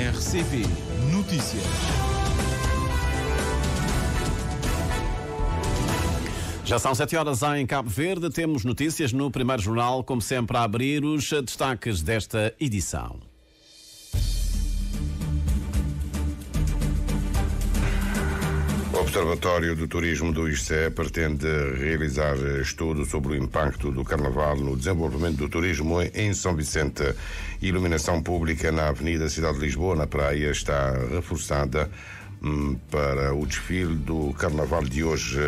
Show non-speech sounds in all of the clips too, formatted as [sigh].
RCP Notícias. Já são sete horas em Cabo Verde. Temos notícias no primeiro jornal, como sempre, a abrir os destaques desta edição. Observatório do Turismo do ICE pretende realizar estudo sobre o impacto do Carnaval no desenvolvimento do turismo em São Vicente. Iluminação pública na Avenida Cidade de Lisboa, na praia, está reforçada hum, para o desfile do Carnaval de hoje.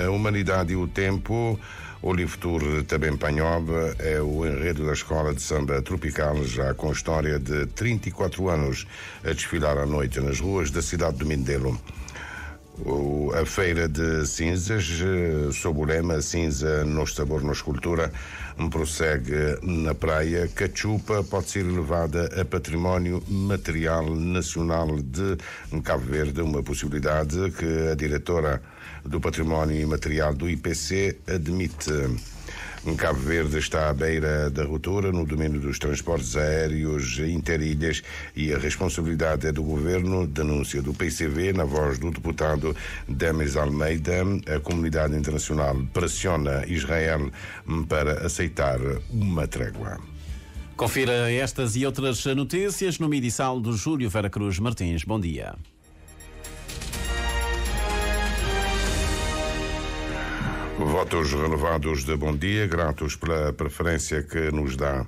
A Humanidade e o Tempo. O Tour também Panhoba é o enredo da Escola de Samba Tropical, já com história de 34 anos a desfilar à noite nas ruas da cidade do Mindelo. A Feira de Cinzas, eh, sob o lema Cinza no Sabor, na Escultura, prossegue na praia. Cachupa pode ser elevada a património material nacional de Cabo Verde, uma possibilidade que a diretora do Património Imaterial do IPC admite. Cabo Verde está à beira da ruptura no domínio dos transportes aéreos interilhas e a responsabilidade é do governo. Denúncia do PCV na voz do deputado Demis Almeida. A comunidade internacional pressiona Israel para aceitar uma trégua. Confira estas e outras notícias no edição do Júlio Vera Cruz Martins. Bom dia. Votos renovados de bom dia, gratos pela preferência que nos dá.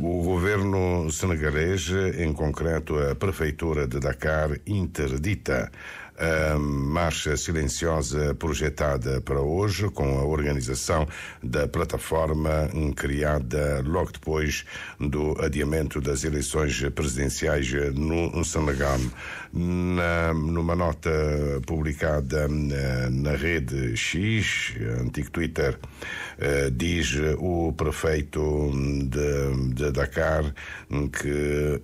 O governo senegalês, em concreto a prefeitura de Dakar, interdita a marcha silenciosa projetada para hoje, com a organização da plataforma criada logo depois do adiamento das eleições presidenciais no Senegal. Na, numa nota publicada na rede X, antigo Twitter, diz o prefeito de, de Dakar que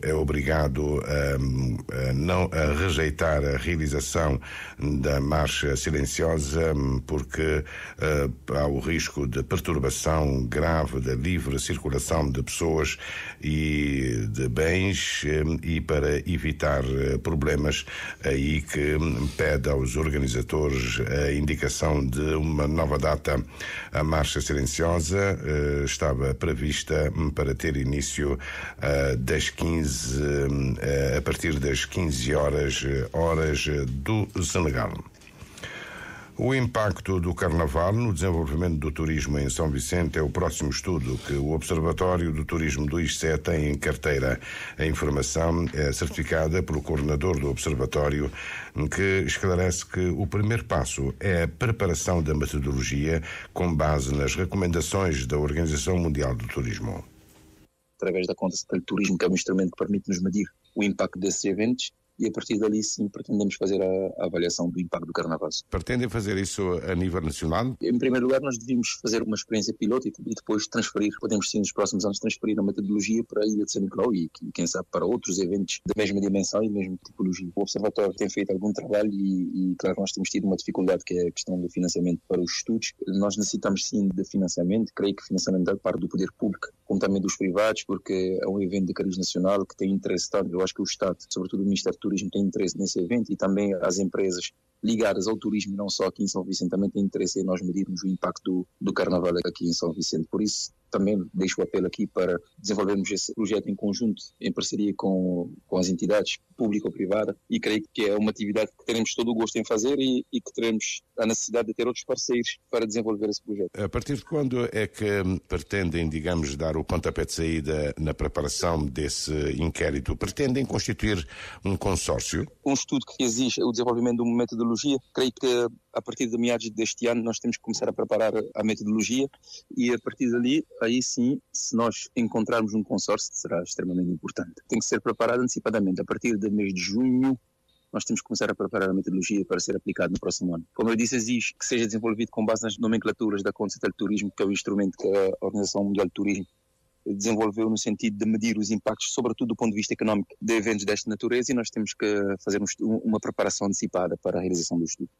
é obrigado a, a não a rejeitar a realização da marcha silenciosa porque há o risco de perturbação grave da livre circulação de pessoas e de bens e para evitar problemas aí que pede aos organizadores a indicação de uma nova data. A marcha silenciosa uh, estava prevista para ter início das 15 a partir das 15 horas horas do Senegal. O impacto do Carnaval no desenvolvimento do turismo em São Vicente é o próximo estudo que o Observatório do Turismo do ICE tem em carteira. A informação é certificada pelo coordenador do Observatório, que esclarece que o primeiro passo é a preparação da metodologia com base nas recomendações da Organização Mundial do Turismo. Através da conta de turismo, que é um instrumento que permite-nos medir o impacto desses eventos, e a partir dali sim pretendemos fazer a, a, avaliação do impacto do Carnaval. Pretendem fazer isso a nível nacional? Em primeiro lugar, nós devíamos fazer uma experiência piloto e, e depois transferir, podemos sim nos próximos anos transferir a metodologia para a Ilha de São Nicolau e, e, quem sabe para outros eventos da mesma dimensão e mesma tipologia. O Observatório tem feito algum trabalho e, e claro, nós temos tido uma dificuldade que é a questão do financiamento para os estudos. Nós necessitamos sim de financiamento, creio que financiamento da parte do poder público, como também dos privados, porque é um evento de cariz nacional que tem interesse tanto, eu acho que o Estado, sobretudo o Ministério Turismo, tem interesse nesse evento e também as empresas ligadas ao turismo, não só aqui em São Vicente, também têm interesse em nós medirmos o impacto do, do Carnaval aqui em São Vicente. Por isso, também deixo o apelo aqui para desenvolvermos esse projeto em conjunto, em parceria com, com as entidades pública ou privada, e creio que é uma atividade que teremos todo o gosto em fazer e, e que teremos a necessidade de ter outros parceiros para desenvolver esse projeto. A partir de quando é que pretendem, digamos, dar o pontapé de saída na preparação desse inquérito? Pretendem constituir um consórcio? Um estudo que exige o desenvolvimento de uma metodologia, creio que a partir de meados deste ano nós temos que começar a preparar a metodologia e a partir dali, aí sim, se nós encontrarmos um consórcio, será extremamente importante. Tem que ser preparado antecipadamente. A partir do mês de junho, nós temos que começar a preparar a metodologia para ser aplicado no próximo ano. Como eu disse, exige que seja desenvolvido com base nas nomenclaturas da Conceito de Turismo, que é o instrumento que a Organização Mundial de Turismo desenvolveu no sentido de medir os impactos, sobretudo do ponto de vista económico, de eventos desta natureza e nós temos que fazer um, uma preparação antecipada para a realização do estudo.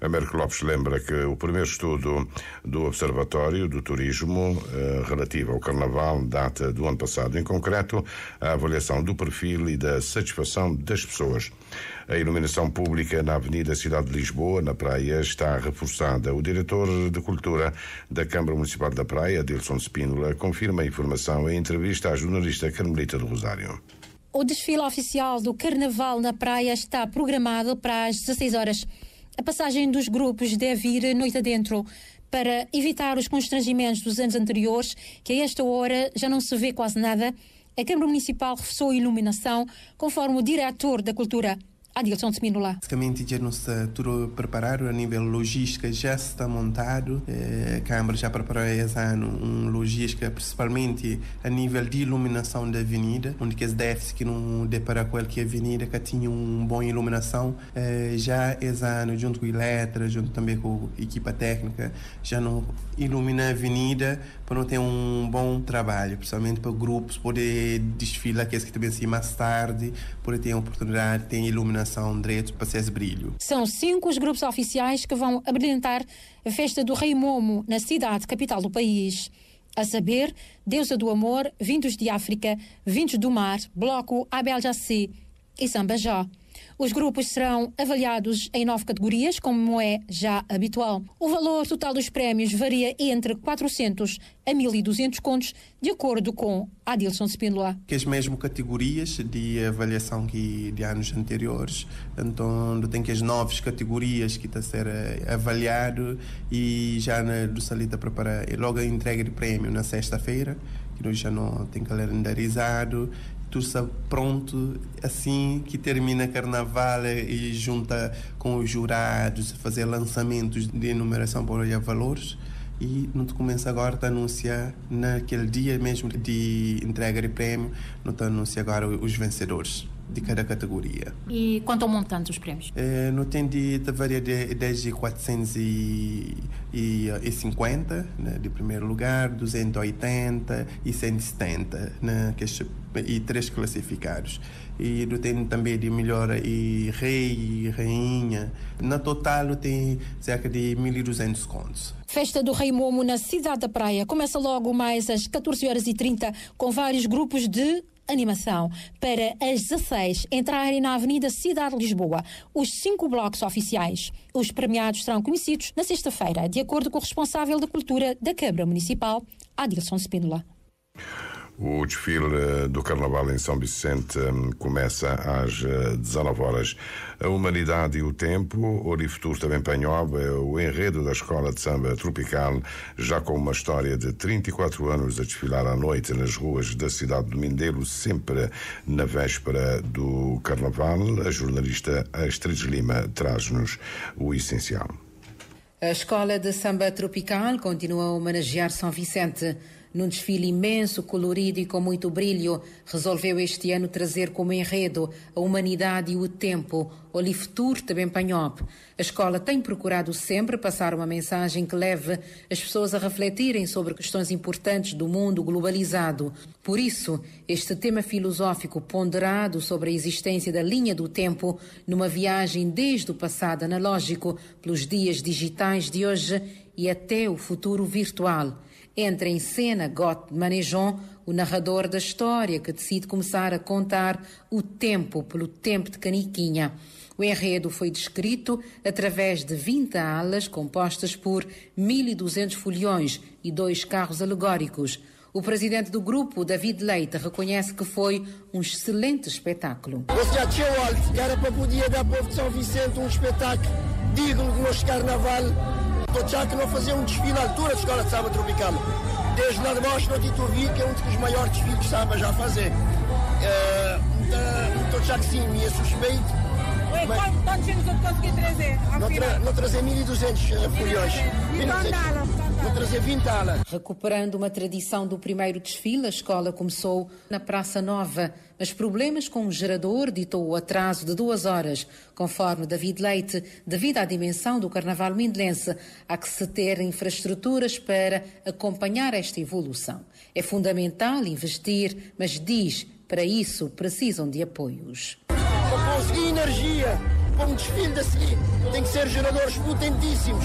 Américo Lopes lembra que o primeiro estudo do Observatório do Turismo eh, relativo ao Carnaval data do ano passado, em concreto, a avaliação do perfil e da satisfação das pessoas. A iluminação pública na Avenida Cidade de Lisboa, na Praia, está reforçada. O diretor de Cultura da Câmara Municipal da Praia, Dilson Spínola, confirma a informação em entrevista à jornalista Carmelita do Rosário. O desfile oficial do Carnaval na Praia está programado para as 16 horas. A passagem dos grupos deve ir noite adentro para evitar os constrangimentos dos anos anteriores, que a esta hora já não se vê quase nada. A Câmara Municipal reforçou a iluminação, conforme o diretor da Cultura, Adilson Seminola. Basicamente, já está tudo preparado a nível logística, já está montado. Eh, a Câmara já preparou esse ano um logística, principalmente a nível de iluminação da avenida, onde que as déficits que não dê para qualquer avenida que tinha uma boa iluminação. Eh, já esse ano, junto com a Eletra, junto também com a equipa técnica, já não ilumina a avenida para não ter um bom trabalho, principalmente para grupos poder desfilar, aqueles que também assim mais tarde, poder ter a oportunidade, ter iluminação iluminação direito para ser brilho. São cinco os grupos oficiais que vão abrilhantar a festa do Rei Momo na cidade capital do país. A saber, Deusa do Amor, Vindos de África, Vindos do Mar, Bloco Abel Jaci e Samba Jó. Os grupos serão avaliados em nove categorias, como é já habitual. O valor total dos prémios varia entre 400 a 1.200 contos, de acordo com Adilson Spínola. Que as mesmas categorias de avaliação que de anos anteriores, então tem que as novas categorias que está a ser eh, avaliado e já na, do Salita prepara logo a entrega de prémio na sexta-feira, que nós já não tem calendarizado tudo está pronto assim que termina carnaval e junta com os jurados fazer lançamentos de enumeração por valores e não começa agora a anunciar naquele dia mesmo de entrega de prêmio não te anuncia agora os vencedores de cada categoria. E quanto ao montante dos prémios? É, não tem de, de varia de, desde 450 né, de primeiro lugar, 280 e 170 né, que, e três classificados. E não tem também de melhor e rei e rainha. Na total tem cerca de 1.200 contos. Festa do Rei Momo na cidade da Praia começa logo mais às 14 horas e 30 com vários grupos de animação para as 16 entrarem na Avenida Cidade de Lisboa os cinco blocos oficiais. Os premiados serão conhecidos na sexta-feira, de acordo com o responsável da Cultura da Câmara Municipal, Adilson Spínola. O desfile do Carnaval em São Vicente hum, começa às 19 eh, horas. A Humanidade e o Tempo, Oriftur também Panhob, é o enredo da Escola de Samba Tropical, já com uma história de 34 anos a desfilar à noite nas ruas da cidade do Mindelo, sempre na véspera do Carnaval. A jornalista Astrid Lima traz-nos o essencial. A Escola de Samba Tropical continua a homenagear São Vicente num desfile imenso, colorido e com muito brilho, resolveu este ano trazer como enredo a humanidade e o tempo, o Futuro também Panhop. A escola tem procurado sempre passar uma mensagem que leve as pessoas a refletirem sobre questões importantes do mundo globalizado. Por isso, este tema filosófico ponderado sobre a existência da linha do tempo numa viagem desde o passado analógico pelos dias digitais de hoje e até o futuro virtual. Entra em cena Got Manejon, o narrador da história que decide começar a contar o tempo pelo tempo de Caniquinha. O enredo foi descrito através de 20 alas compostas por 1.200 folhões e dois carros alegóricos. O presidente do grupo, David Leite, reconhece que foi um excelente espetáculo. Era para poder dar povo de São Vicente um espetáculo digno do nosso carnaval já que não fazia um desfile à altura da Escola de Samba Tropical. Desde lá de baixo, no Tito Vi, que é um dos maiores desfiles de samba já a fazer. Uh, então, já que sim, me é suspeito quantos anos eu consegui trazer? Não, tra não trazer 1.200 folhões. Não trazer 20 alas. Recuperando uma tradição do primeiro desfile, a escola começou na Praça Nova, mas problemas com o gerador ditou o atraso de duas horas. Conforme David Leite, devido à dimensão do Carnaval Mindelense, há que se ter infraestruturas para acompanhar esta evolução. É fundamental investir, mas diz, para isso precisam de apoios conseguir energia para um desfile desse tem que ser geradores potentíssimos,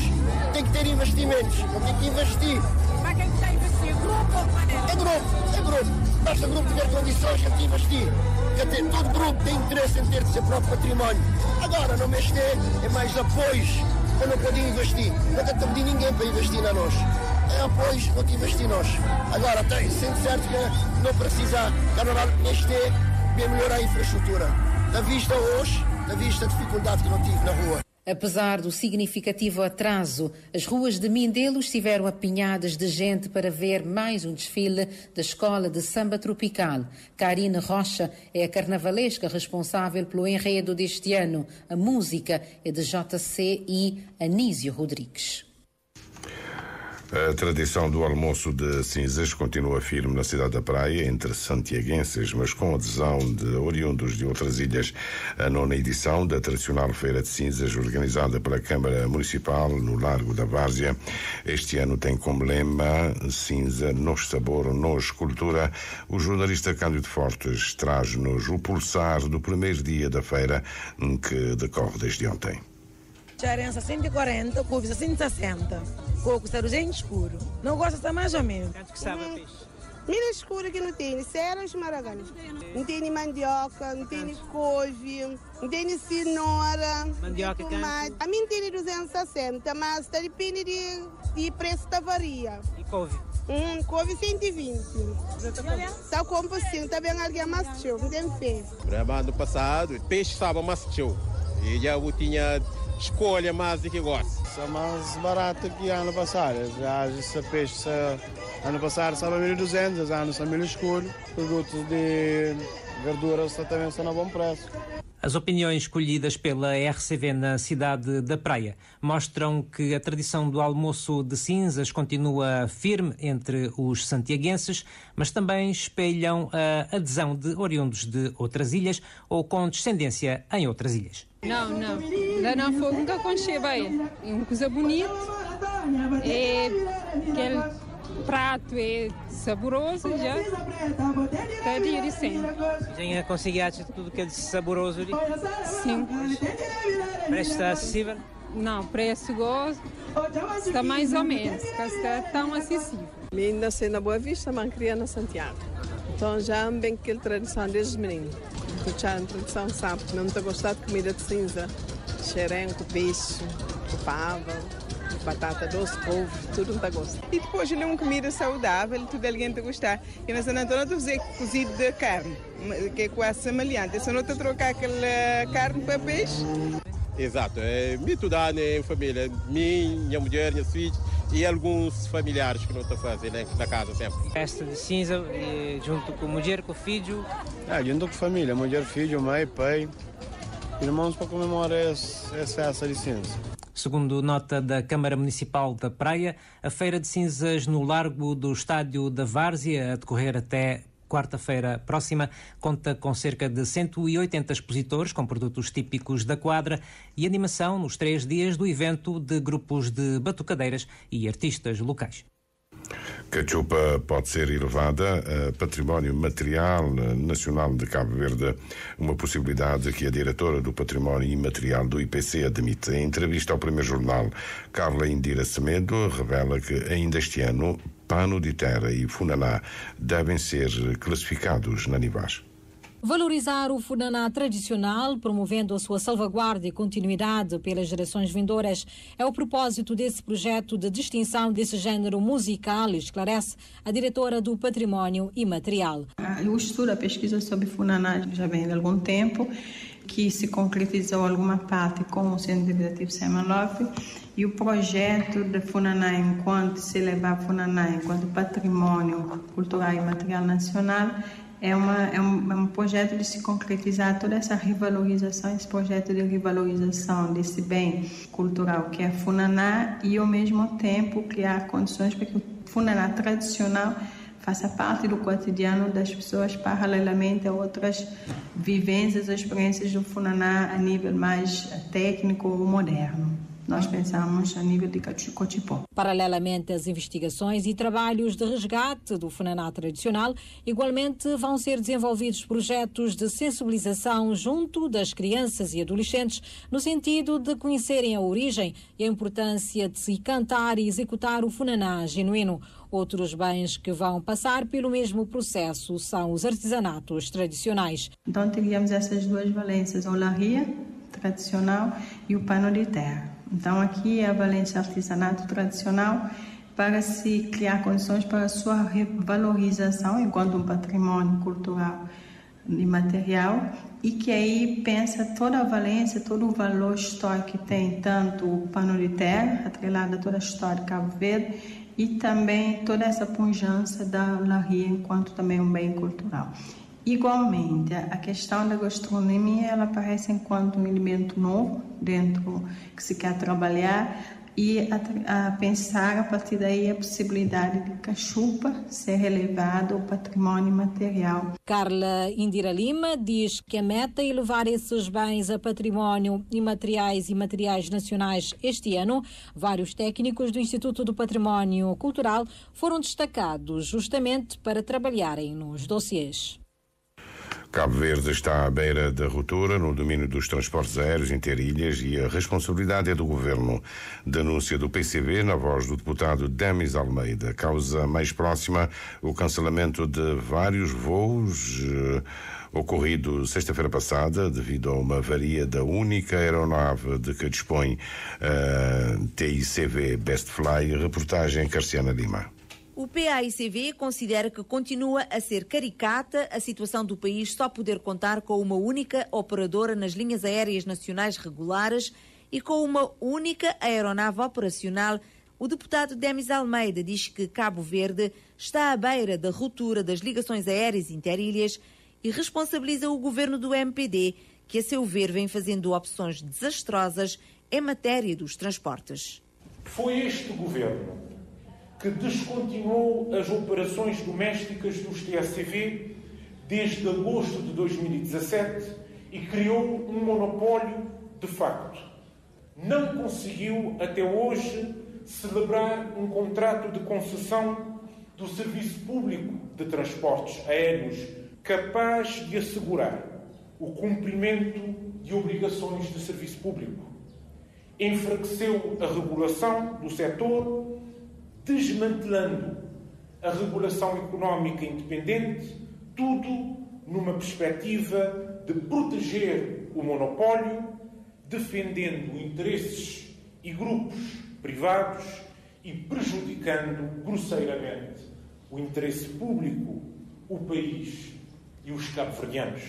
tem que ter investimentos, não tem que investir. Mas quem está a investir? Grupo ou maneira? É grupo, é grupo. Basta o grupo tiver condições, a investir. Dizer, todo grupo tem interesse em ter seu próprio património. Agora, não mexe é mais apoios, eu não podia investir. Nunca te pedi ninguém para investir na nós. É apoios, vou te investir nós. Agora, tem, sendo certo que não precisa, carnaval, neste bem melhorar a infraestrutura. Da vista hoje, da vista a dificuldade que não tive na rua. Apesar do significativo atraso, as ruas de Mindelo estiveram apinhadas de gente para ver mais um desfile da Escola de Samba Tropical. Karine Rocha é a carnavalesca responsável pelo enredo deste ano. A música é de JC e Anísio Rodrigues. A tradição do almoço de cinzas continua firme na cidade da Praia, entre santiaguenses, mas com adesão de oriundos de outras ilhas. A nona edição da tradicional Feira de Cinzas, organizada pela Câmara Municipal no Largo da Várzea, este ano tem como lema Cinza, nos sabor, nos cultura. O jornalista Cândido Fortes traz-nos o pulsar do primeiro dia da feira que decorre desde ontem. Charença 140, couve 160. Coco sarujinho escuro. Não gosta de mais ou menos. Quanto que sabe a peixe? Milho escuro que não tem, ceras maraganas. Não tem mandioca, não tem couve, não tem cenoura. Mandioca, tomate. A mim tem 260, mas tá depende de, de preço da varia. E couve? Hum, couve 120. Tá com um pouquinho, tá bem alguém mais tio, não tem fé. Ano passado, peixe estava mais tio. E já eu tinha escolha mais do que gosta. É mais barato que ano passado. Já esse peixe ano passado estava 1.200, esse ano está 1.000 escuro. Produtos de verduras também estão a bom preço. As opiniões escolhidas pela RCV na cidade da Praia mostram que a tradição do almoço de cinzas continua firme entre os santiaguenses, mas também espelham a adesão de oriundos de outras ilhas ou com descendência em outras ilhas. Não, não. Lá na fogo nunca aconteceu bem. É uma coisa bonita. É aquele prato é saboroso já. Está de sempre. Já conseguiu tudo que é saboroso ali? Sim. Preço está acessível? Não, preço gosto está mais ou menos, está tão acessível. Eu nasci na Boa Vista, mas criei na Santiago. Então já bem aquela tradição desde menino. Já a tradição sabe, não está gostado de comida de cinza. Xerenco, peixe, pava, batata doce, couve, tudo não está gosto. E depois ele é uma comida saudável, tudo alguém está gostar. E na San Antônio tu fazer cozido de carne, que é quase semelhante. Se não te trocar aquela carne para peixe. Exato, é me estudar em família, minha mulher, minhas filhas e alguns familiares que não estão fazendo né, na casa sempre. Festa de cinza, junto com a mulher, com o filho? Ah, junto com a família, mulher, filho, mãe, pai, irmãos para comemorar essa festa de cinza. Segundo nota da Câmara Municipal da Praia, a Feira de Cinzas no Largo do Estádio da Várzea, a decorrer até quarta-feira próxima, conta com cerca de 180 expositores com produtos típicos da quadra e animação nos três dias do evento de grupos de batucadeiras e artistas locais. Cachupa pode ser elevada a património material nacional de Cabo Verde, uma possibilidade que a diretora do património imaterial do IPC admite. Em entrevista ao primeiro jornal, Carla Indira Semedo revela que ainda este ano Pano de Terra e Funaná devem ser classificados na Nivas. Valorizar o Funaná tradicional, promovendo a sua salvaguarda e continuidade pelas gerações vindouras, é o propósito desse projeto de distinção desse género musical, esclarece a diretora do Património Imaterial. Eu estudo a pesquisa sobre Funaná já vem de algum tempo, que se concretizou alguma parte com o Centro Educativo Semanov e o projeto de Funaná enquanto se levar Funaná enquanto patrimônio cultural e material nacional é, uma, é, um, é um projeto de se concretizar toda essa revalorização, esse projeto de revalorização desse bem cultural que é Funaná e, ao mesmo tempo, criar condições para que o Funaná tradicional faça parte do cotidiano das pessoas paralelamente a outras vivências, experiências do Funaná a nível mais técnico ou moderno. nós pensamos a nível de Cochipó. Paralelamente às investigações e trabalhos de resgate do funaná tradicional, igualmente vão ser desenvolvidos projetos de sensibilização junto das crianças e adolescentes, no sentido de conhecerem a origem e a importância de se cantar e executar o funaná genuíno. Outros bens que vão passar pelo mesmo processo são os artesanatos tradicionais. Então teríamos essas duas valências, a olaria tradicional e o pano de terra. Então aqui é a valência artesanato tradicional para se criar condições para a sua valorização enquanto um patrimônio cultural e material e que aí pensa toda a valência, todo o valor histórico que tem tanto o pano de terra, atrelado a toda a história de Cabo Verde e também toda essa pujança da olaria enquanto também um bem cultural. Igualmente, a questão da gastronomia ela aparece enquanto um elemento novo dentro que se quer trabalhar e a, a pensar a partir daí a possibilidade de cachupa ser relevado ao patrimônio material. Carla Indira Lima diz que a meta é elevar esses bens a património imateriais e materiais nacionais este ano. Vários técnicos do Instituto do Património Cultural foram destacados justamente para trabalharem nos dossiês. Cabo Verde está à beira da ruptura no domínio dos transportes aéreos interilhas e a responsabilidade é do governo. Denúncia do PCB na voz do deputado Demis Almeida. Causa mais próxima o cancelamento de vários voos. Eh, ocorrido sexta-feira passada devido a uma avaria da única aeronave de que dispõe a TICV Best Fly. Reportagem Carciana Lima. O PAICV considera que continua a ser caricata a situação do país só poder contar com uma única operadora nas linhas aéreas nacionais regulares e com uma única aeronave operacional. O deputado Demis Almeida diz que Cabo Verde está à beira da ruptura das ligações aéreas interilhas e responsabiliza o governo do MPD, que, a seu ver, vem fazendo opções desastrosas em matéria dos transportes. Foi este governo que descontinuou as operações domésticas dos TSCV desde agosto de 2017 e criou um monopólio de facto. Não conseguiu até hoje celebrar um contrato de concessão do Serviço Público de Transportes Aéreos capaz de assegurar o cumprimento de obrigações de serviço público. Enfraqueceu a regulação do setor desmantelando a regulação económica independente, tudo numa perspectiva de proteger o monopólio, defendendo interesses e grupos privados e prejudicando grosseiramente o interesse público, o país e os cabo-verdianos.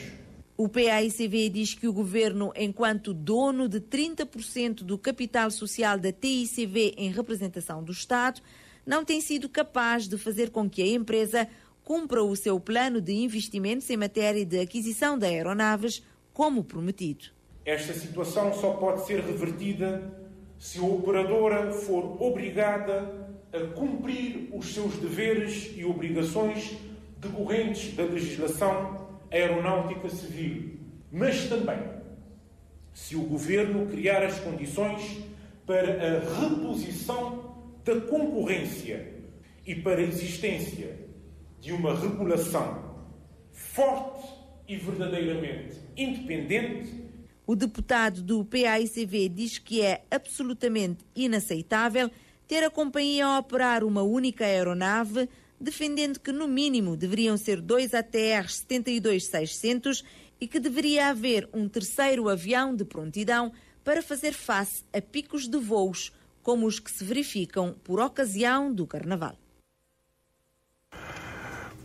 O PAICV diz que o governo, enquanto dono de 30% do capital social da TICV em representação do Estado, não tem sido capaz de fazer com que a empresa cumpra o seu plano de investimentos em matéria de aquisição de aeronaves, como prometido. Esta situação só pode ser revertida se a operadora for obrigada a cumprir os seus deveres e obrigações decorrentes da legislação aeronáutica civil, mas também se o governo criar as condições para a reposição da concorrência e para a existência de uma regulação forte e verdadeiramente independente. O deputado do PAICV diz que é absolutamente inaceitável ter a companhia a operar uma única aeronave, defendendo que, no mínimo, deveriam ser dois ATR 72-600 e que deveria haver um terceiro avião de prontidão para fazer face a picos de voos como os que se verificam por ocasião do Carnaval.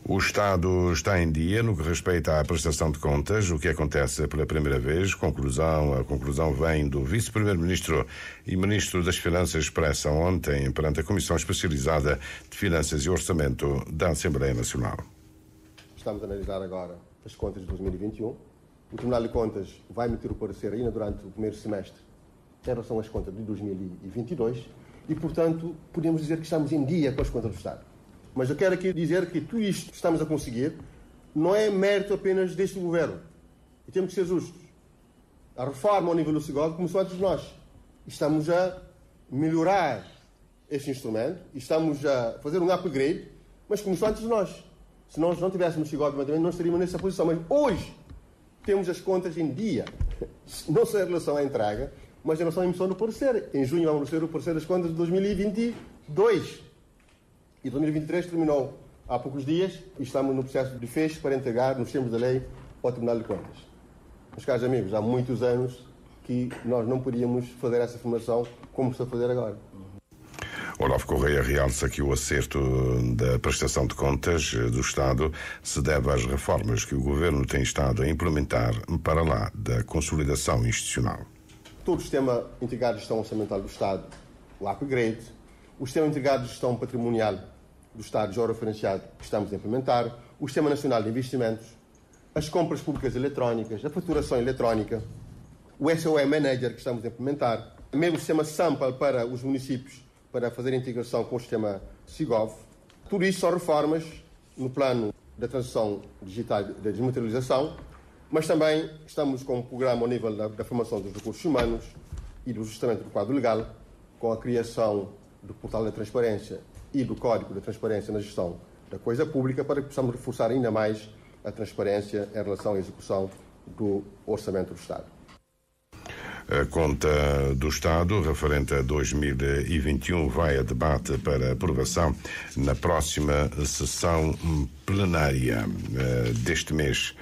O Estado está em dia no que respeita à prestação de contas, o que acontece pela primeira vez. Conclusão, a conclusão vem do Vice-Primeiro-Ministro e Ministro das Finanças expressa ontem perante a Comissão Especializada de Finanças e Orçamento da Assembleia Nacional. Estamos a analisar agora as contas de 2021. O Tribunal de Contas vai emitir o parecer ainda durante o primeiro semestre em relação às contas de 2022 e, portanto, podemos dizer que estamos em dia com as contas do Estado. Mas eu quero aqui dizer que tudo isto que estamos a conseguir não é mérito apenas deste governo. E temos que ser justos. A reforma ao nível do Segol começou antes de nós. Estamos a melhorar este instrumento estamos a fazer um upgrade, mas começou antes de nós. Se nós não tivéssemos chegado automaticamente, não estaríamos nessa posição. Mas hoje temos as contas em dia, [laughs] não só em relação à entrega, mas relação à emissão do parecer. Em junho vamos receber o parecer das contas de 2022. E 2023 terminou há poucos dias e estamos no processo de fecho para entregar, nos termos da lei, ao Tribunal de Contas. Meus caros amigos, há muitos anos que nós não podíamos fazer essa formação como está a fazer agora. Olavo Correia realça que o acerto da prestação de contas do Estado se deve às reformas que o Governo tem estado a implementar para lá da consolidação institucional. Todo o Sistema Integrado de Gestão Orçamental do Estado, o upgrade, o Sistema Integrado de Gestão Patrimonial do Estado já referenciado que estamos a implementar, o Sistema Nacional de Investimentos, as compras públicas eletrónicas, a faturação eletrónica, o SOE Manager que estamos a implementar, mesmo o sistema SAMPAL para os municípios para fazer a integração com o sistema SIGOV. Tudo isso são reformas no plano da transição digital da desmaterialização, mas também estamos com um programa ao nível da, da formação dos recursos humanos e do ajustamento do quadro legal, com a criação do portal da transparência e do código da transparência na gestão da coisa pública para que possamos reforçar ainda mais a transparência em relação à execução do orçamento do Estado. A conta do Estado referente a 2021 vai a debate para aprovação na próxima sessão plenária eh, deste mês.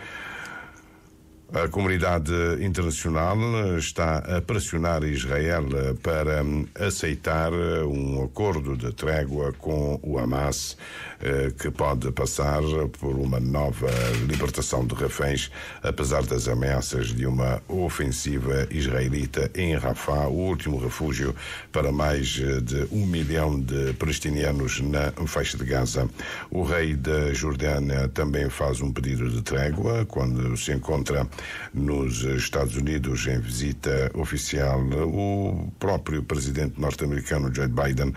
A comunidade internacional está a pressionar Israel para aceitar um acordo de trégua com o Hamas, eh, que pode passar por uma nova libertação de reféns, apesar das ameaças de uma ofensiva israelita em Rafah, o último refúgio para mais de um milhão de palestinianos na faixa de Gaza. O rei da Jordânia também faz um pedido de trégua quando se encontra nos Estados Unidos em visita oficial. O próprio presidente norte-americano Joe Biden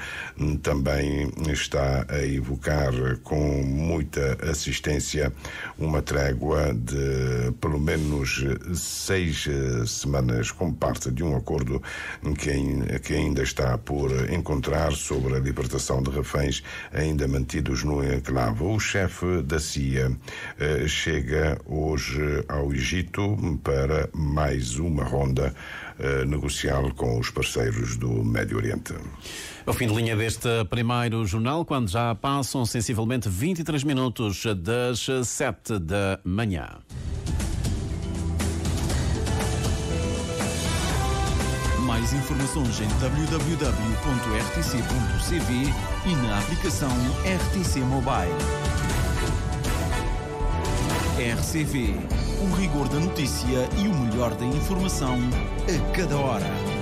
também está a evocar com muita assistência uma trégua de pelo menos seis semanas, como parte de um acordo que, ainda está por encontrar sobre a libertação de reféns ainda mantidos no enclave. O chefe da CIA eh, chega hoje ao Egito para mais uma ronda uh, negocial com os parceiros do Médio Oriente. O fim de linha deste primeiro jornal, quando já passam sensivelmente 23 minutos das 7 da manhã. Mais informações em www.rtc.cv e na aplicação RTC Mobile. RCV, o rigor da notícia e o melhor da informação a cada hora.